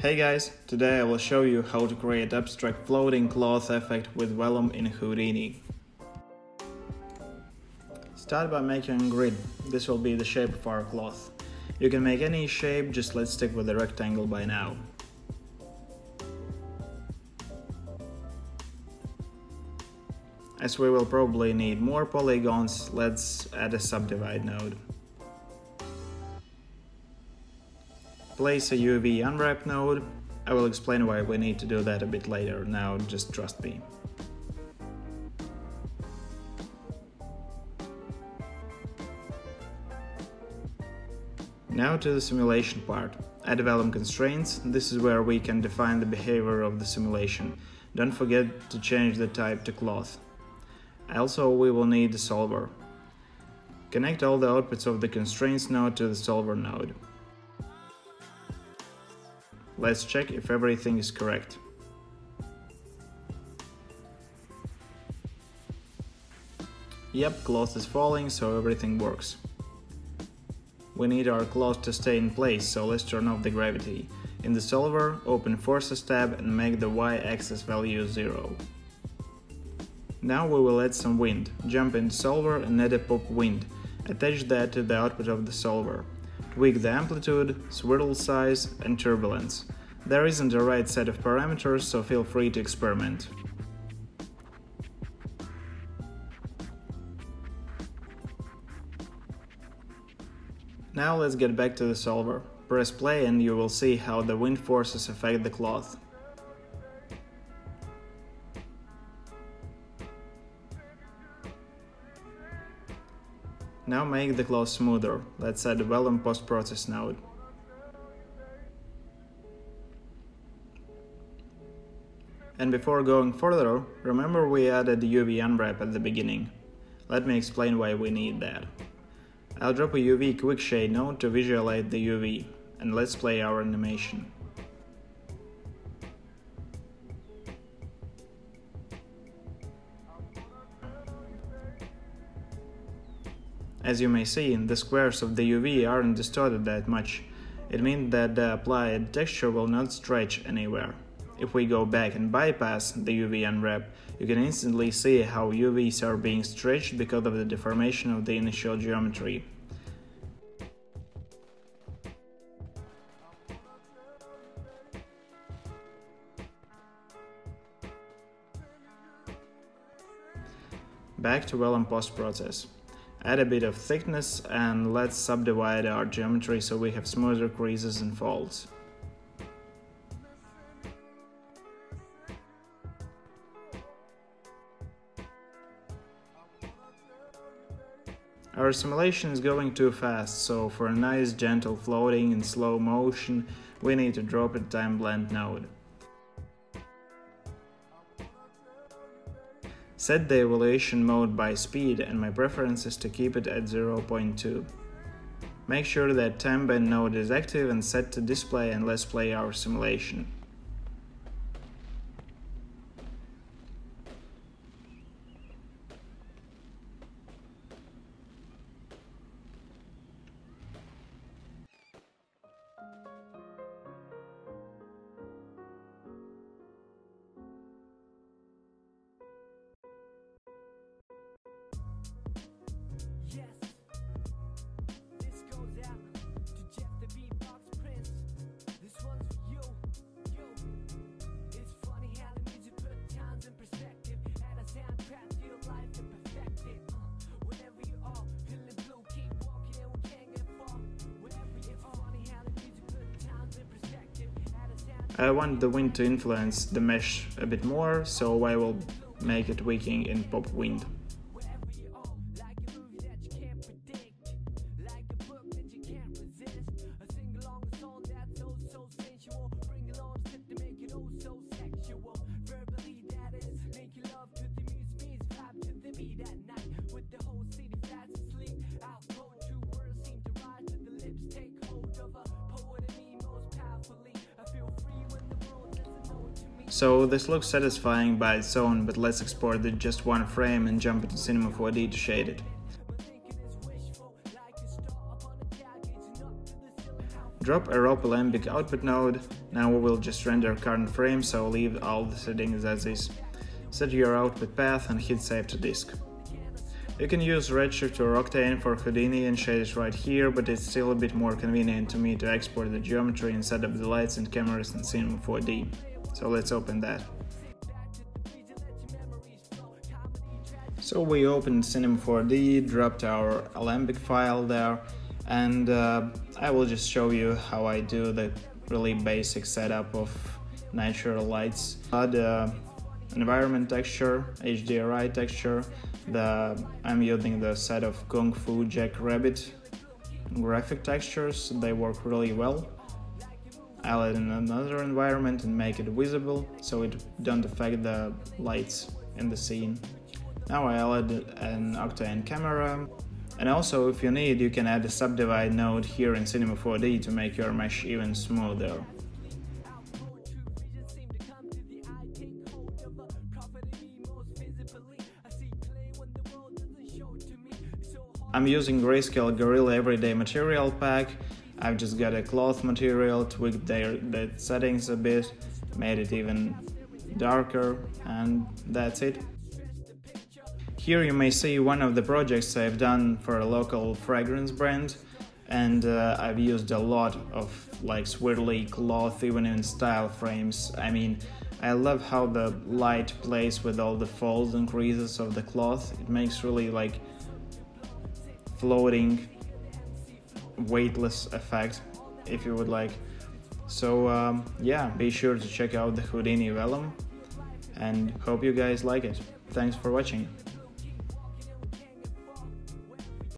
Hey guys, today I will show you how to create abstract floating cloth effect with Vellum in Houdini. Start by making a grid, this will be the shape of our cloth. You can make any shape, just let's stick with the rectangle by now. As we will probably need more polygons, let's add a subdivide node. Place a UV unwrap node. I will explain why we need to do that a bit later, now just trust me. Now to the simulation part. Add Vellum constraints, this is where we can define the behavior of the simulation. Don't forget to change the type to cloth. Also we will need the solver. Connect all the outputs of the constraints node to the solver node. Let's check if everything is correct. Yep, cloth is falling, so everything works. We need our cloth to stay in place, so let's turn off the gravity. In the solver, open Forces tab and make the y-axis value 0. Now we will add some wind. Jump into solver and add a pop wind. Attach that to the output of the solver. Tweak the amplitude, swirl size and turbulence. There isn't a right set of parameters, so feel free to experiment. Now let's get back to the solver. Press play and you will see how the wind forces affect the cloth. Now make the cloth smoother. Let's add the Vellum post-process node. And before going further, remember we added the UV unwrap at the beginning. Let me explain why we need that. I'll drop a UV quick shade node to visualize the UV, and let's play our animation. As you may see, the squares of the UV aren't distorted that much. It means that the applied texture will not stretch anywhere. If we go back and bypass the UV unwrap, you can instantly see how UVs are being stretched because of the deformation of the initial geometry. Back to Vellum post process. Add a bit of thickness and let's subdivide our geometry so we have smoother creases and folds. Our simulation is going too fast, so for a nice gentle floating in slow motion, we need to drop a time blend node. Set the evaluation mode by speed and my preference is to keep it at 0.2. Make sure that time blend node is active and set to display and let's play our simulation. I want the wind to influence the mesh a bit more, so I will make it tweaking in pop wind. So this looks satisfying by its own, but let's export it just one frame and jump into Cinema 4D to shade it. Drop a Alembic output node, Now we will just render current frame, so leave all the settings as is. Set your output path and hit save to disk. You can use Redshift or Octane for Houdini and shade it right here, but it's still a bit more convenient to me to export the geometry and set up the lights and cameras in Cinema 4D. So let's open that. So we opened Cinema 4D, dropped our Alembic file there, and uh, I will just show you how I do the really basic setup of natural lights. Add uh, environment texture, HDRI texture, the I'm using the set of Kung Fu Jack Rabbit graphic textures, they work really well. I'll add in another environment and make it visible so it don't affect the lights in the scene. Now I'll add an Octane camera and also if you need you can add a subdivide node here in Cinema 4D to make your mesh even smoother. I'm using Greyscale Gorilla Everyday Material Pack. I've just got a cloth material, tweaked their, the settings a bit, made it even darker, and that's it. Here you may see one of the projects I've done for a local fragrance brand, and uh, I've used a lot of like swirly cloth even in style frames. I mean, I love how the light plays with all the folds and creases of the cloth. It makes really like floating weightless effect if you would like. So um, yeah be sure to check out the Houdini Vellum and hope you guys like it. Thanks for watching